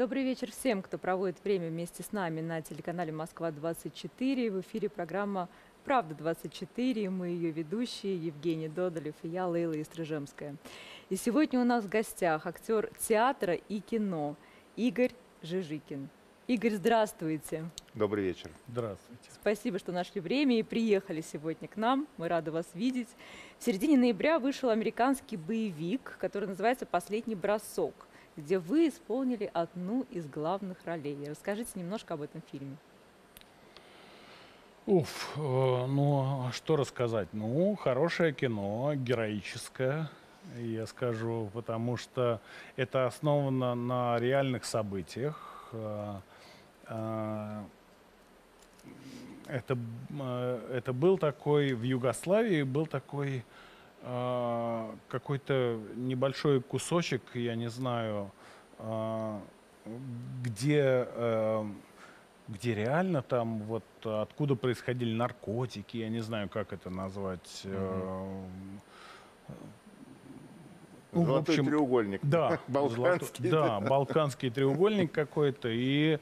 Добрый вечер всем, кто проводит время вместе с нами на телеканале «Москва-24». В эфире программа «Правда-24». Мы ее ведущие Евгений Додолев и я, Лейла Истрыжемская. И сегодня у нас в гостях актер театра и кино Игорь Жижикин. Игорь, здравствуйте. Добрый вечер. Здравствуйте. Спасибо, что нашли время и приехали сегодня к нам. Мы рады вас видеть. В середине ноября вышел американский боевик, который называется «Последний бросок», где вы исполнили одну из главных ролей. Расскажите немножко об этом фильме. Уф, э, ну а что рассказать? Ну, хорошее кино, героическое, я скажу, потому что это основано на реальных событиях. Э, э, это, это был такой, в Югославии был такой какой-то небольшой кусочек, я не знаю, э, где, э, где реально там вот откуда происходили наркотики, я не знаю, как это назвать. Э, ну, Золотой общем, треугольник. Да, балканский. Золото, да, балканский треугольник какой-то. И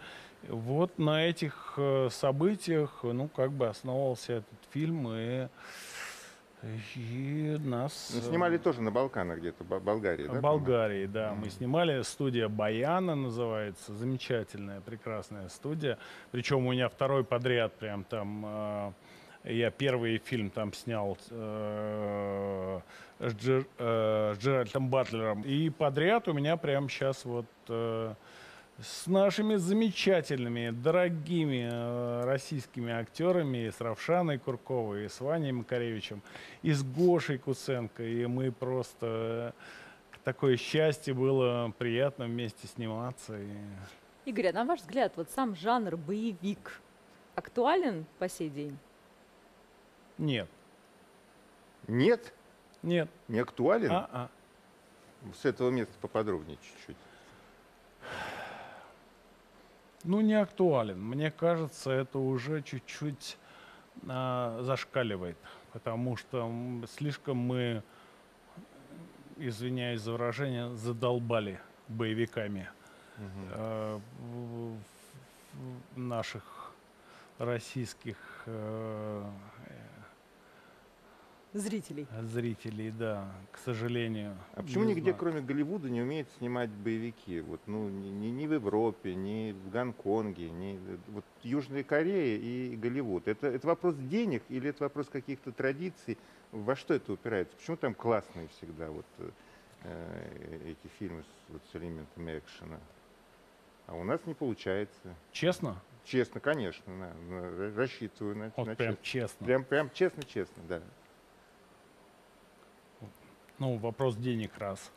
вот на этих событиях, ну, как бы основывался этот фильм, и, и нас... Ну, снимали тоже на Балканах где-то, в Болгарии, да? В Болгарии, да. Mm-hmm. Мы снимали, студия Баяна называется, замечательная, прекрасная студия. Причем у меня второй подряд прям там... Э, я первый фильм там снял э, с, Джер, э, с Джеральдом Батлером. И подряд у меня прямо сейчас вот... Э, с нашими замечательными, дорогими э, российскими актерами, с Равшаной Курковой, и с Ваней Макаревичем, и с Гошей Куценко. И мы просто... Э, такое счастье было приятно вместе сниматься. И... Игорь, а на ваш взгляд, вот сам жанр боевик актуален по сей день? Нет. Нет? Нет. Не актуален? А-а. С этого места поподробнее чуть-чуть. Ну, не актуален. Мне кажется, это уже чуть-чуть а, зашкаливает, потому что слишком мы, извиняюсь за выражение, задолбали боевиками угу. а, наших российских а, Зрителей. Зрителей, да, к сожалению. А почему нигде, знаю. кроме Голливуда, не умеют снимать боевики? Вот, ну, ни, ни в Европе, ни в Гонконге, ни вот Южная Корея и Голливуд. Это, это вопрос денег или это вопрос каких-то традиций? Во что это упирается? Почему там классные всегда вот э, эти фильмы с, вот, с элементами экшена? А у нас не получается. Честно? Честно, конечно. На, рассчитываю на, вот на прям честно. честно. Прям, прям честно-честно, да. Ну, вопрос денег раз.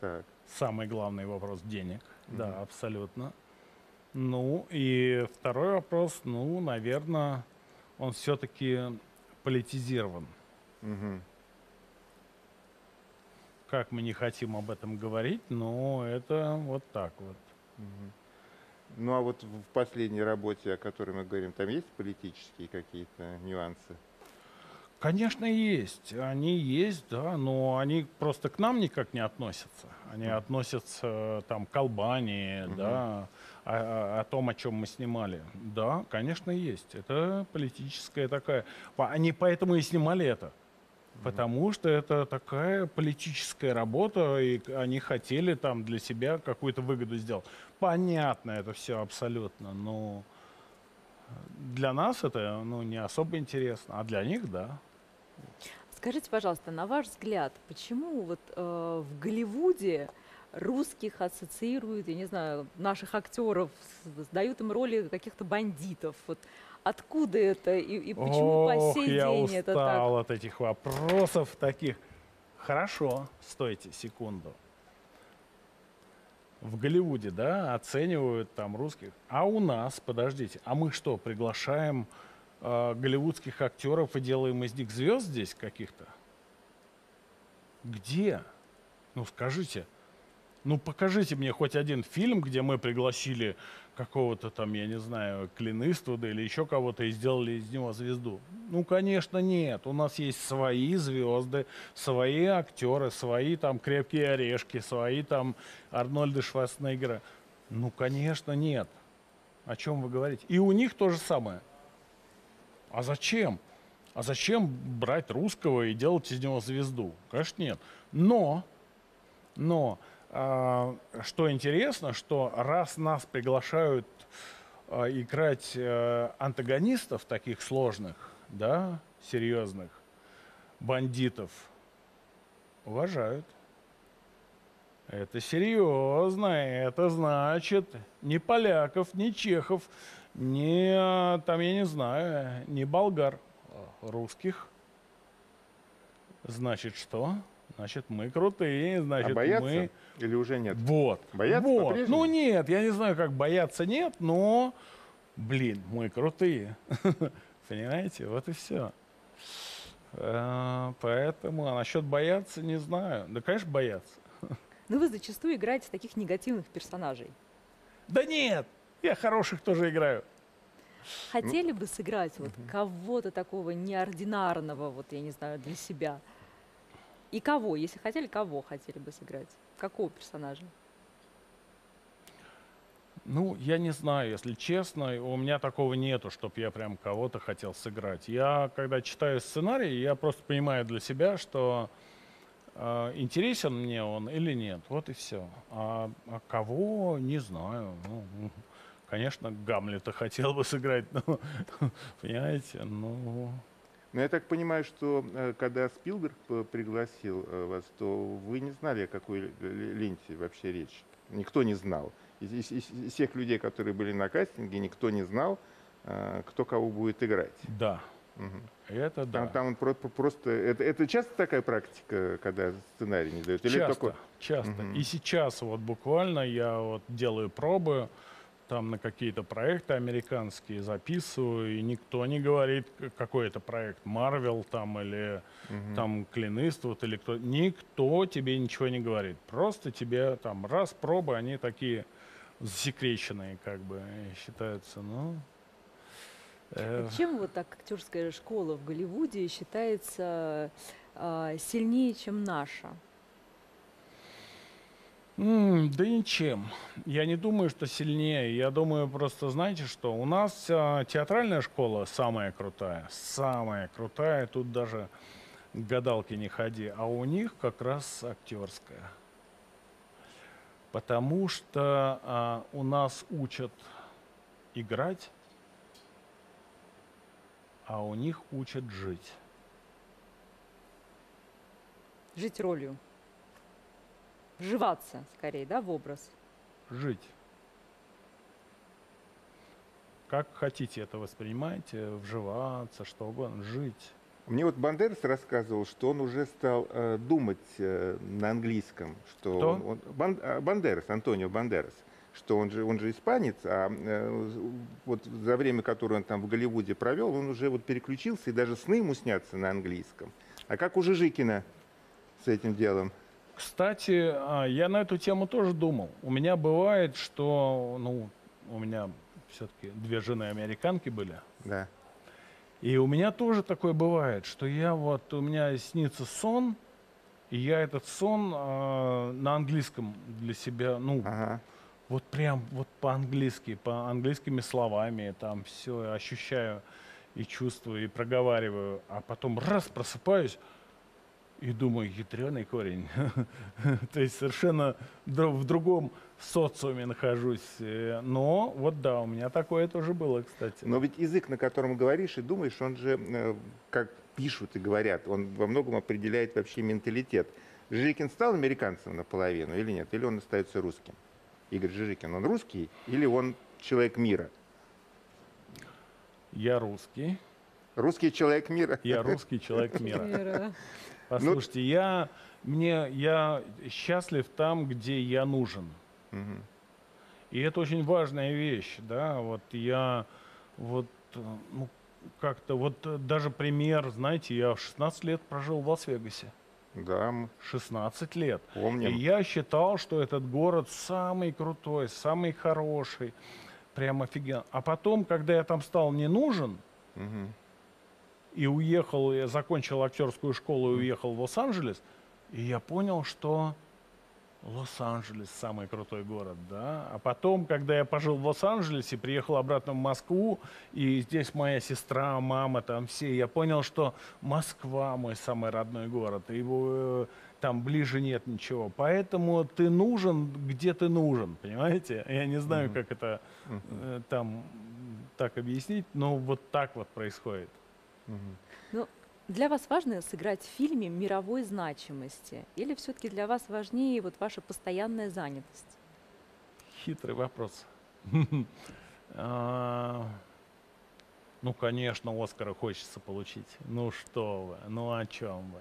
Так. Самый главный вопрос денег. Mm-hmm. Да, абсолютно. Ну, и второй вопрос, ну, наверное, он все-таки политизирован. Угу. Как мы не хотим об этом говорить, но это вот так вот. Угу. Ну а вот в последней работе, о которой мы говорим, там есть политические какие-то нюансы? Конечно, есть. Они есть, да, но они просто к нам никак не относятся. Они mm. относятся там к Албании, mm-hmm. да, о, о том, о чем мы снимали. Да, конечно, есть. Это политическая такая. Они поэтому и снимали это. Потому что это такая политическая работа, и они хотели там для себя какую-то выгоду сделать. Понятно это все абсолютно, но для нас это ну, не особо интересно, а для них да. Скажите, пожалуйста, на ваш взгляд, почему вот э, в Голливуде русских ассоциируют, я не знаю, наших актеров, сдают им роли каких-то бандитов? Вот откуда это и, и почему Ох, по сей я день устал это так? от этих вопросов таких. Хорошо, стойте секунду. В Голливуде, да, оценивают там русских. А у нас, подождите, а мы что, приглашаем э, голливудских актеров и делаем из них звезд здесь каких-то? Где? Ну скажите. Ну покажите мне хоть один фильм, где мы пригласили какого-то там, я не знаю, Клиниствуда или еще кого-то и сделали из него звезду. Ну, конечно, нет. У нас есть свои звезды, свои актеры, свои там крепкие орешки, свои там Арнольды Шварценеггера. Ну, конечно, нет. О чем вы говорите? И у них то же самое. А зачем? А зачем брать русского и делать из него звезду? Конечно, нет. Но, но, э, что интересно, что раз нас приглашают э, играть э, антагонистов таких сложных, да, серьезных, бандитов, уважают. Это серьезно, это значит ни поляков, ни чехов, ни, там, я не знаю, ни болгар, а русских. Значит, что? Значит, мы крутые, значит, а боятся? мы... Или уже нет? Вот. Боятся вот. Ну нет, я не знаю, как бояться нет, но, блин, мы крутые. Понимаете? Вот и все. Поэтому, а насчет бояться, не знаю. Да, конечно, бояться. Ну, вы зачастую играете таких негативных персонажей. Да нет, я хороших тоже играю. Хотели бы сыграть вот кого-то такого неординарного, вот я не знаю, для себя? И кого, если хотели, кого хотели бы сыграть? Какого персонажа? Ну, я не знаю, если честно, у меня такого нету, чтобы я прям кого-то хотел сыграть. Я, когда читаю сценарий, я просто понимаю для себя, что э, интересен мне он или нет. Вот и все. А, а кого, не знаю. Ну, конечно, Гамлета хотел бы сыграть, но, понимаете, ну... Но я так понимаю, что э, когда Спилберг пригласил э, вас, то вы не знали, о какой ленте вообще речь. Никто не знал из, из, из всех людей, которые были на кастинге, никто не знал, э, кто кого будет играть. Да. Угу. Это да. Там, там просто это, это часто такая практика, когда сценарий не дают? Или часто, только... часто. Угу. И сейчас вот буквально я вот делаю пробы там на какие-то проекты американские записываю, и никто не говорит, какой это проект, Марвел там или угу. там Клинист вот или кто, никто тебе ничего не говорит, просто тебе там раз пробы, они такие засекреченные, как бы, считаются, ну... Э... Чем вот так актерская школа в Голливуде считается э, сильнее, чем наша? Mm, да ничем. Я не думаю, что сильнее. Я думаю, просто знаете что? У нас э, театральная школа самая крутая. Самая крутая. Тут даже гадалки не ходи. А у них как раз актерская потому что а, у нас учат играть, а у них учат жить. Жить ролью. Вживаться, скорее, да, в образ? Жить. Как хотите это воспринимайте, вживаться, что угодно, жить. Мне вот Бандерас рассказывал, что он уже стал э, думать э, на английском. Что Кто? Он, он, Бан, э, Бандерас, Антонио Бандерас. Что он же, он же испанец, а э, вот за время, которое он там в Голливуде провел, он уже вот переключился, и даже сны ему снятся на английском. А как у Жижикина с этим делом? Кстати, а, я на эту тему тоже думал. У меня бывает, что, ну, у меня все-таки две жены американки были. Да. И у меня тоже такое бывает, что я вот, у меня снится сон, и я этот сон э, на английском для себя, ну, ага. вот прям вот по-английски, по английскими словами, там все ощущаю и чувствую, и проговариваю, а потом раз просыпаюсь, и думаю, ядреный корень. То есть совершенно в другом социуме нахожусь. Э, но вот да, у меня такое тоже было, кстати. Но ведь язык, на котором говоришь и думаешь, он же, э, как пишут и говорят, он во многом определяет вообще менталитет. Жижикин стал американцем наполовину или нет? Или он остается русским? Игорь Жижикин, он русский или он человек мира? Я русский. Русский человек мира? Я русский человек мира. Послушайте, ну... я, мне, я счастлив там, где я нужен. Угу. И это очень важная вещь, да, вот я вот, ну, как-то, вот даже пример, знаете, я в 16 лет прожил в Лас-Вегасе. Да. 16 лет. Помним. И я считал, что этот город самый крутой, самый хороший, прям офигенно. А потом, когда я там стал не нужен, угу и уехал, я закончил актерскую школу и уехал в Лос-Анджелес, и я понял, что Лос-Анджелес самый крутой город, да. А потом, когда я пожил в Лос-Анджелесе, приехал обратно в Москву, и здесь моя сестра, мама, там все, я понял, что Москва мой самый родной город, и его э, там ближе нет ничего. Поэтому ты нужен, где ты нужен, понимаете? Я не знаю, Мгм. как это э, там так объяснить, но вот так вот происходит. Мгм. Для вас важно сыграть в фильме мировой значимости? Или все-таки для вас важнее вот ваша постоянная занятость? Хитрый вопрос. А, Ну, конечно, Оскара хочется получить. Ну что вы, ну о чем вы?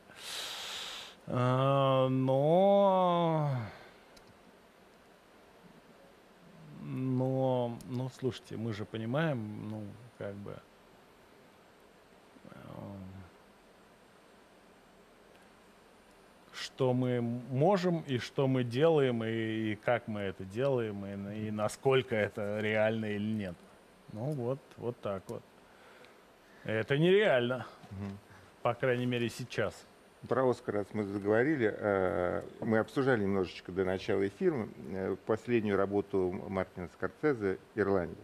А, Но... Но, ну, слушайте, мы же понимаем, ну, как бы... что мы можем и что мы делаем, и, и как мы это делаем, и, и насколько это реально или нет. Ну вот, вот так вот. Это нереально, Мгм. по крайней мере сейчас. Про Оскар, раз мы заговорили, э, мы обсуждали немножечко до начала эфира э, последнюю работу Мартина Скорцезе «Ирландец».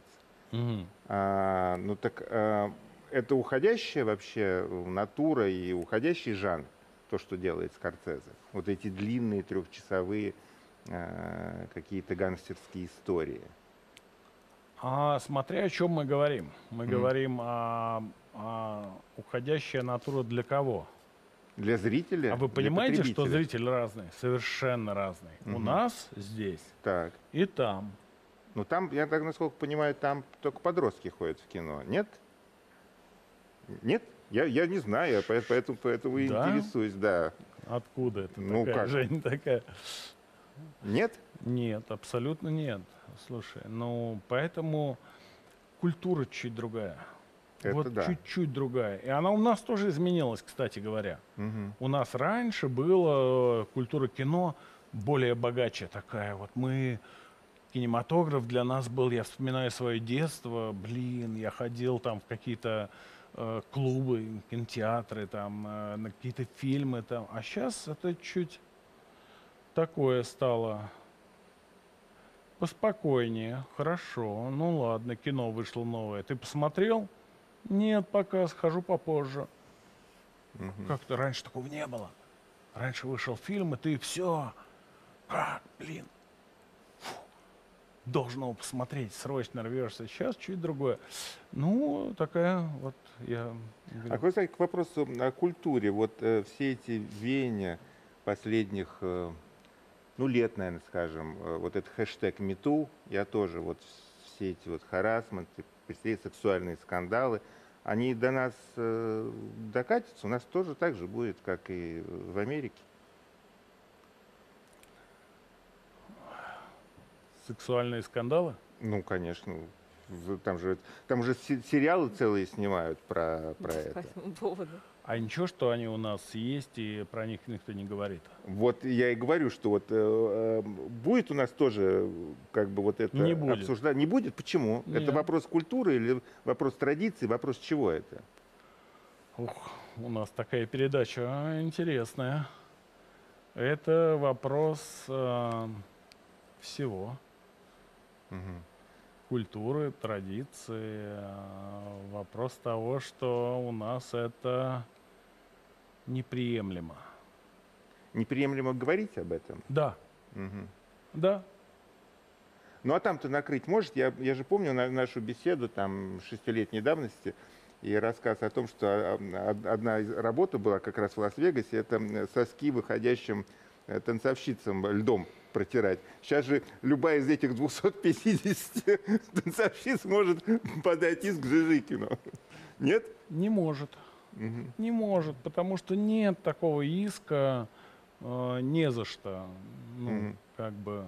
Мгм. А, ну так а, это уходящая вообще натура и уходящий жанр, то, что делает Скорцезе. Вот эти длинные трехчасовые а, какие-то гангстерские истории. А смотря о чем мы говорим. Мы Мгм. говорим о, о уходящая натура для кого? Для зрителя. а вы понимаете, что зритель разный, совершенно разный. У Мгм. нас здесь Так. и там. Ну там, я так насколько понимаю, там только подростки ходят в кино. Нет? Нет? Я, я не знаю, я по- поэтому, поэтому и Да? интересуюсь, да. Откуда это Ну, такая, как? Жень, такая? Нет? Нет, абсолютно нет. Слушай, ну поэтому культура чуть другая. Это вот да. чуть-чуть другая. И она у нас тоже изменилась, кстати говоря. Мгм. У нас раньше была э, культура кино более богаче такая. Вот мы кинематограф для нас был, я вспоминаю свое детство, блин, я ходил там в какие-то клубы, кинотеатры, там, э, на какие-то фильмы там. А сейчас это чуть такое стало поспокойнее, хорошо, ну ладно, кино вышло новое. Ты посмотрел? Нет, пока схожу попозже. Мгм. Как-то раньше такого не было. Раньше вышел фильм, и ты все. Как, блин. Фу. Должен его посмотреть, срочно рвешься. Сейчас чуть другое. Ну, такая вот я... А знаете, к вопросу о культуре, вот э, все эти веяния последних, э, ну, лет, наверное, скажем, э, вот этот хэштег #MeToo, я тоже вот вс- все эти вот харасменты, все сексуальные скандалы, они до нас э, докатятся, у нас тоже так же будет, как и в Америке. Сексуальные скандалы? Ну, конечно, там же, там же се- сериалы целые снимают про, про По это. поводу. А ничего, что они у нас есть, и про них никто не говорит. Вот я и говорю, что вот э, э, будет у нас тоже как бы вот это Не будет. обсуждать. Не будет? Почему? Это Нет. вопрос культуры или вопрос традиции? Вопрос чего это? Ух, у нас такая передача интересная. Это вопрос э, всего. Мгм. Культуры, традиции. Вопрос того, что у нас это неприемлемо. Неприемлемо говорить об этом. Да, Мгм. да. Ну а там-то накрыть может? Я, я же помню на- нашу беседу там шестилетней давности и рассказ о том, что а, од- одна из работа была как раз в Лас-Вегасе, это м, соски выходящим э, танцовщицам льдом протирать. Сейчас же любая из этих 250 танцовщиц может подать иск к Жижикину. Нет? Не может. Мгм. Не может, потому что нет такого иска, э, не за что. Ну, Мгм. как бы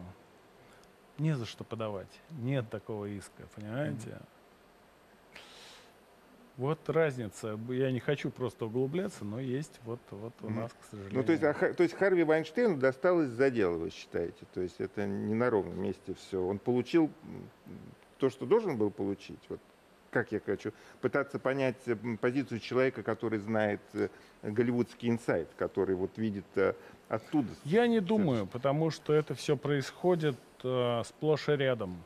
не за что подавать. Нет такого иска, понимаете? Вот разница. Я не хочу просто углубляться, но есть вот, вот у нас, к сожалению. Ну, то есть, а то есть Харви Вайнштейну досталось за дело, вы считаете? То есть это не на ровном месте все. Он получил то, что должен был получить. Вот как я хочу пытаться понять м, позицию человека, который знает э, голливудский инсайт, который вот видит э, оттуда. Я не думаю, потому что это все происходит э, сплошь и рядом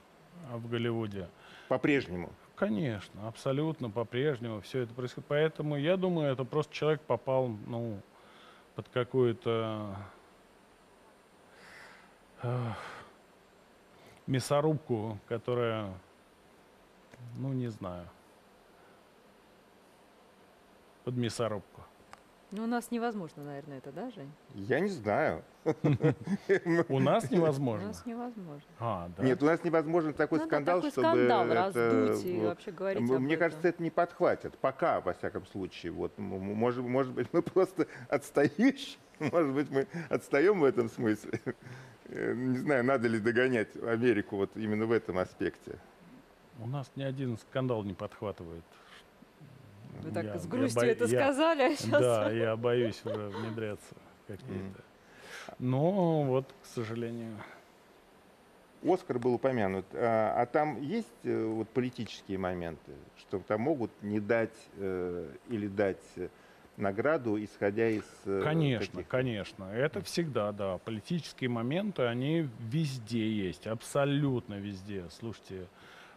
э, в Голливуде. По-прежнему. Конечно, абсолютно по-прежнему все это происходит. Поэтому я думаю, это просто человек попал, ну, под какую-то э, мясорубку, которая, ну, не знаю, под мясорубку. Ну, у нас невозможно, наверное, это, да, Жень? Я не знаю. У нас У невозможно. нас невозможно. А, да. Нет, у нас невозможен такой Надо скандал, такой чтобы скандал это, раздуть и вообще говорить Мне кажется, это не подхватят. Пока, во всяком случае. Вот, может быть, мы просто отстающие. Может быть, мы отстаем в этом смысле. Э, Не знаю, надо ли догонять Америку вот именно в этом аспекте. У нас ни один скандал не подхватывает. Вы так Я- с я грустью бо- это я- сказали, а сейчас... Да, я боюсь уже внедряться какие-то. Но вот, к сожалению. Оскар был упомянут. А, а там есть э, вот политические моменты, что там могут не дать э, или дать э, награду, исходя из... э, Конечно, каких-то- конечно. Это всегда, да. Политические моменты, они везде есть, абсолютно везде. Слушайте,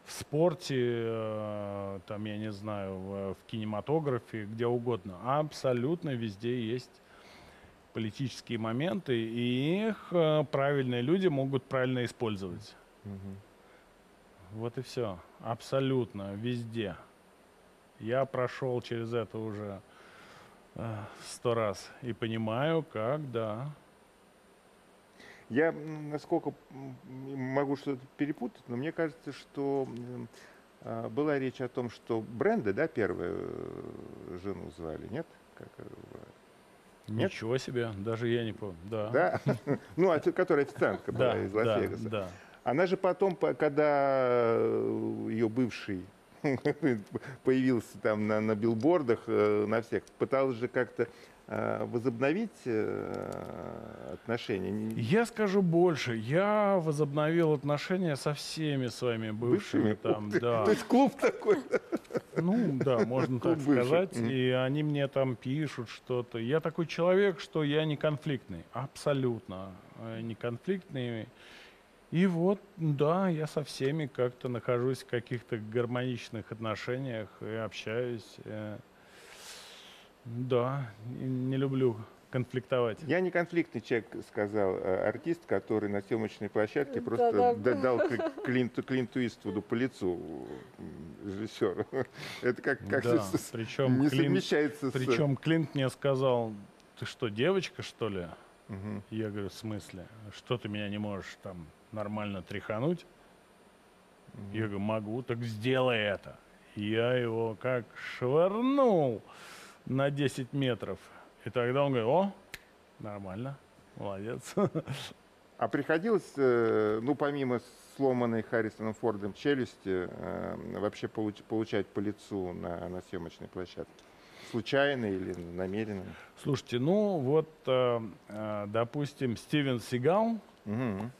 в спорте, э, там, я не знаю, в, в кинематографе, где угодно, абсолютно везде есть политические моменты, и их э, правильные люди могут правильно использовать. Мгм. Вот и все. Абсолютно везде. Я прошел через это уже э, сто раз и понимаю, как, да. Я, насколько могу что-то перепутать, но мне кажется, что а, была речь о том, что бренды, да, первую э, жену звали, нет? Как, э, Нет? Ничего себе, даже я не помню. Да, да? Ну, а которая официантка была да, из да, Лас-Вегаса. да. Она же потом, по- когда ее бывший появился там на, на билбордах, э, на всех, пыталась же как-то э, возобновить э, отношения. Я скажу больше. Я возобновил отношения со всеми своими бывшими. Бывшими? Там, да. То есть клуб такой. Ну, да, можно Клуб так бывших. сказать. Мгм. И они мне там пишут что-то. Я такой человек, что я не конфликтный. Абсолютно э, не конфликтный. И вот, да, я со всеми как-то нахожусь в каких-то гармоничных отношениях и общаюсь. Да, не люблю конфликтовать. Я не конфликтный человек, сказал э, артист, который на съемочной площадке просто да. дал Кли- Клинту, Клинту Иствуду по лицу режиссеру. Это как, как Да, с- с- причем не Клинт, совмещается с... причем Клинт мне сказал, ты что, девочка, что ли? Я говорю, в смысле? Что ты меня не можешь там нормально тряхануть? Я говорю, могу, так сделай это. Я его как швырнул на 10 метров. И тогда он говорит, о, нормально, молодец. А приходилось, э, ну, помимо сломанной Харрисоном Фордом челюсти, э, вообще получ- получать по лицу на, на съемочной площадке? Случайно или намеренно? Слушайте, ну вот, э, допустим, Стивен Сигал, Мгм.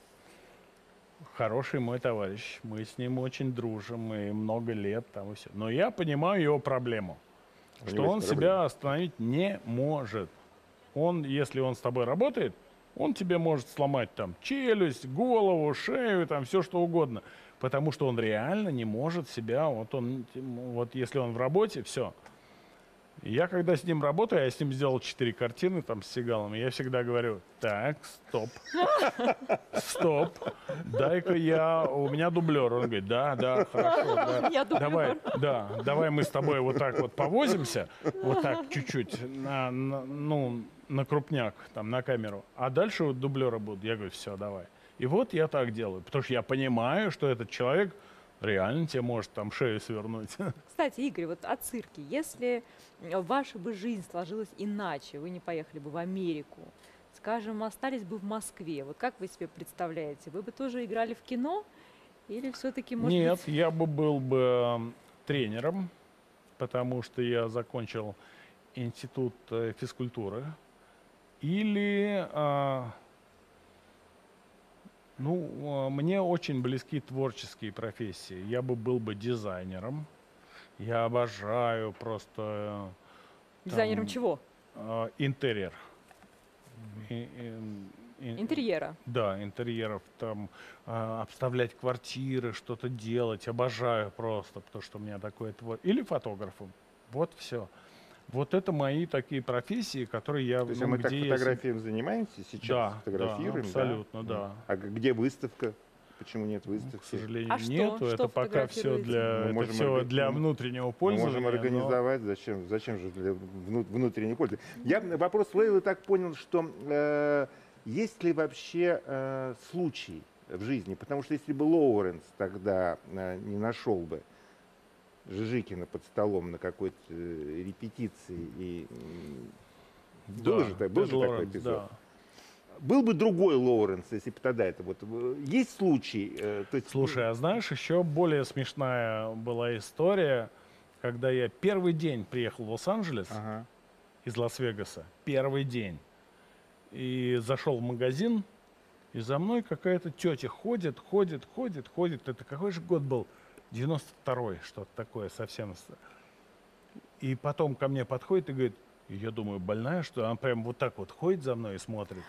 хороший мой товарищ. Мы с ним очень дружим, и много лет там и все. Но я понимаю его проблему, У что он себя остановить не может. Он, если он с тобой работает, он тебе может сломать там челюсть, голову, шею, там все что угодно. Потому что он реально не может себя, вот он, вот если он в работе, все. Я когда с ним работаю, я с ним сделал четыре картины там с Сигалом, и я всегда говорю, так, стоп, стоп, дай-ка я, у меня дублер. Он говорит, да, да, хорошо, да. Я. Давай, да, давай мы с тобой вот так вот повозимся, вот так чуть-чуть, на, на- ну, на крупняк, там, на камеру. А дальше вот дублеры будут. Я говорю, все, давай. И вот я так делаю, потому что я понимаю, что этот человек реально тебе может там шею свернуть. Кстати, Игорь, вот о цирке. Если ваша бы жизнь сложилась иначе, вы не поехали бы в Америку, скажем, остались бы в Москве, вот как вы себе представляете? Вы бы тоже играли в кино? Или все-таки, может Нет, быть... я бы был бы тренером, потому что я закончил институт э, физкультуры. Или, а, ну, а, мне очень близки творческие профессии. Я бы был бы дизайнером. Я обожаю просто Дизайнером там- чего? э, интерьер. и- и- и- Интерьера. Да, интерьеров, там а, обставлять квартиры, что-то делать. Обожаю просто, потому что у меня такое твор... Или фотографом. Вот все. Вот это мои такие профессии, которые я... То есть ну, а мы так где я занимаемся сейчас? Да, фотографируем, да, да? абсолютно, да. А г- где выставка? Почему нет Ну, К выставки? сожалению, А что? нету. Что это пока все для, Мы это можем орга- для мы- внутреннего Мы пользования. можем но- организовать, зачем, зачем же для вну- внутренней пользы. Я вопрос Лейлы так понял, что э, есть ли вообще э, случай в жизни, потому что если бы Лоуренс тогда э, не нашел бы Жижикина под столом на какой-то э, репетиции и Да, Был же был же такой Лоренс, эпизод? да. был бы другой Лоуренс, если бы тогда это вот э, есть случай. э, то есть, Слушай, а знаешь, еще более смешная была история, когда я первый день приехал в Лос-Анджелес Ага. из Лас-Вегаса. Первый день. И зашел в магазин, и за мной какая-то тетя ходит, ходит, ходит, ходит. Это какой же год был? 92-й, что-то такое совсем. И потом ко мне подходит и говорит, я думаю, больная, что она прям вот так вот ходит за мной и смотрит.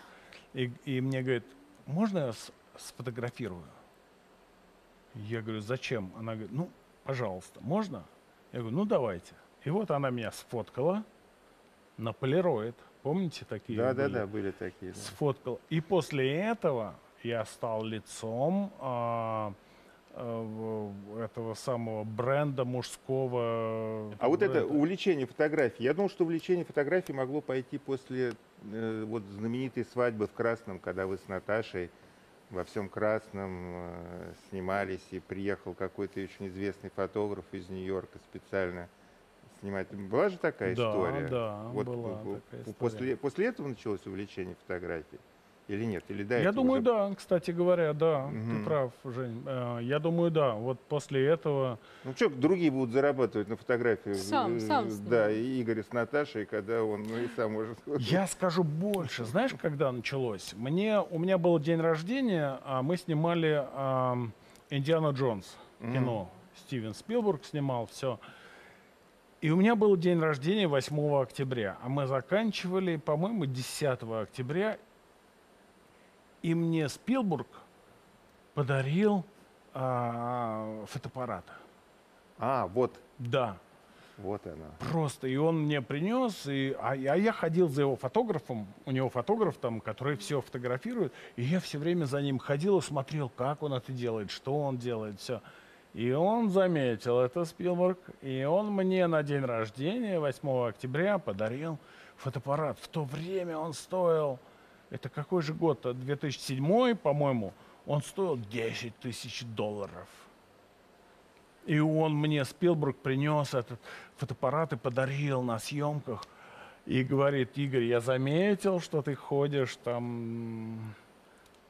И, и мне говорит, можно я сфотографирую? Я говорю, зачем? Она говорит, ну, пожалуйста, можно? Я говорю, ну, давайте. И вот она меня сфоткала на полироид. Помните такие? Да, да, были? да, были такие. да. Сфоткал. И после этого я стал лицом в- этого самого бренда мужского. А вот это бренда. увлечение фотографией. Я думал, что увлечение фотографией могло пойти после э, вот знаменитой свадьбы в Красном, когда вы с Наташей во всем Красном э, снимались, и приехал какой-то очень известный фотограф из Нью-Йорка специально снимать. Была же такая Да, история? да, Вот была п- такая история. после, после этого началось увлечение фотографией? Или нет? Или до Я этого думаю, уже- да, кстати говоря, да, Мгм. ты прав, Жень. Э, Я думаю, да. Вот после этого Ну что, другие будут зарабатывать на фотографии? Сам- Э, сам Да, снимай. и Игорь с Наташей, когда он, ну и сам может... Я скажу больше. Знаешь, когда началось? Мне, у меня был день рождения, а мы снимали ам, «Индиана Джонс» кино. Стивен Спилбург снимал все. И у меня был день рождения 8 октября, а мы заканчивали, по-моему, 10 октября. И мне Спилбург подарил а, фотоаппарат. А, вот, Да. вот она. Просто, и он мне принес, и, а, я- а я ходил за его фотографом, у него фотограф там, который все фотографирует, и я все время за ним ходил и смотрел, как он это делает, что он делает, все. И он заметил это, Спилберг, и он мне на день рождения, 8 октября, подарил фотоаппарат. В то время он стоил, это какой же год, 2007, по-моему, он стоил 10 тысяч долларов. И он мне, Спилберг, принес этот фотоаппарат и подарил на съемках. И говорит, Игорь, я заметил, что ты ходишь там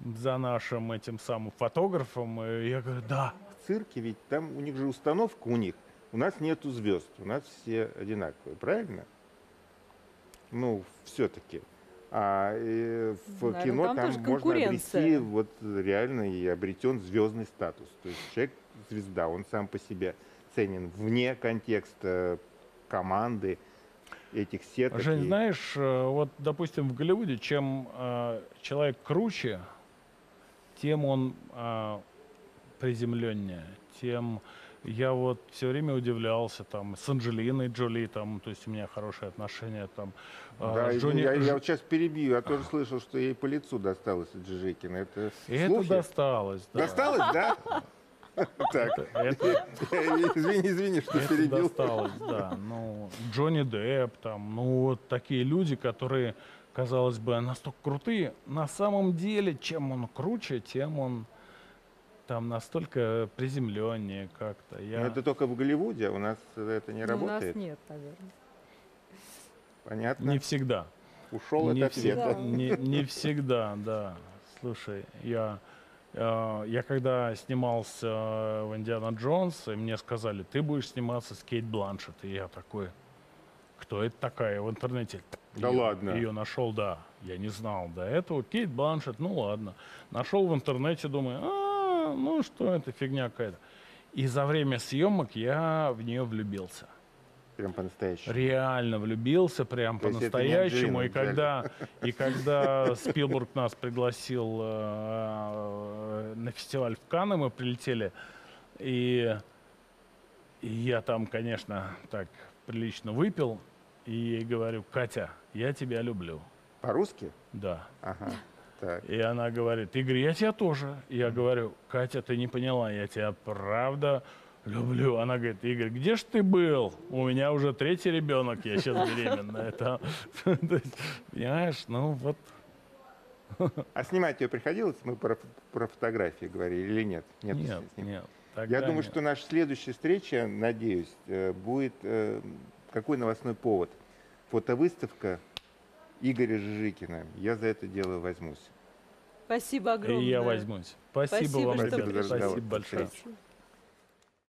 за нашим этим самым фотографом. И я говорю, да. В цирке ведь там у них же установка у них. У нас нету звезд, у нас все одинаковые, правильно? Ну, все-таки. А э, в Наверно, кино там там, можно обрести вот реально и обретен звездный статус. То есть человек звезда, он сам по себе ценен вне контекста команды этих сеток. Жень, и- знаешь, э, вот, допустим, в Голливуде, чем э, человек круче, тем он э, приземленнее, тем я вот все время удивлялся там с Анджелиной Джоли, там, то есть у меня хорошие отношения там. э, Да, Джонни- я, я вот сейчас перебью, я тоже слышал, что ей по лицу досталось от Джижикина. Это это слухи? досталось. да. Досталось, да? Так, Это, извини, извини, что это перебил. досталось, да. Ну, Джонни Депп, там, ну, вот такие люди, которые, казалось бы, настолько крутые. На самом деле, чем он круче, тем он там настолько приземленнее как-то. Я... Но это только в Голливуде, у нас это не Ну, У нас работает. нет, наверное. Понятно? Не всегда. Ушел не ответа. всегда. Не, не всегда, да. Слушай, я, э, я когда снимался в Индиана Джонс, и мне сказали, ты будешь сниматься с Кейт Бланшет. И я такой, кто это такая в интернете? Да Её- ладно? Ее нашел, да. Я не знал до этого. Кейт Бланшет, ну ладно. Нашел в интернете, думаю, а, ну что это, фигня какая-то. И за время съемок я в нее влюбился. прям по-настоящему. реально влюбился прям по-настоящему. И когда, и когда Спилбург нас пригласил э, на фестиваль в Канны, мы прилетели, и, и я там, конечно, так прилично выпил, и ей говорю, Катя, я тебя люблю. По-русски? Да. Ага. Так. И она говорит, Игорь, я тебя тоже. Я говорю, Катя, ты не поняла, я тебя правда люблю. Она говорит, Игорь, где ж ты был? У меня уже третий ребенок, я сейчас беременна. Это, понимаешь, ну вот. А снимать ее приходилось? Мы про, про фотографии говорили или нет? Нет, сни- нет. Я думаю, нет. что наша следующая встреча, надеюсь, э, будет э, какой новостной повод? Фотовыставка Игоря Жижикина. Я за это дело возьмусь. Спасибо И огромное. я возьмусь. Спасибо, Спасибо, вам, что ребята. пришли. Спасибо большое. Спасибо.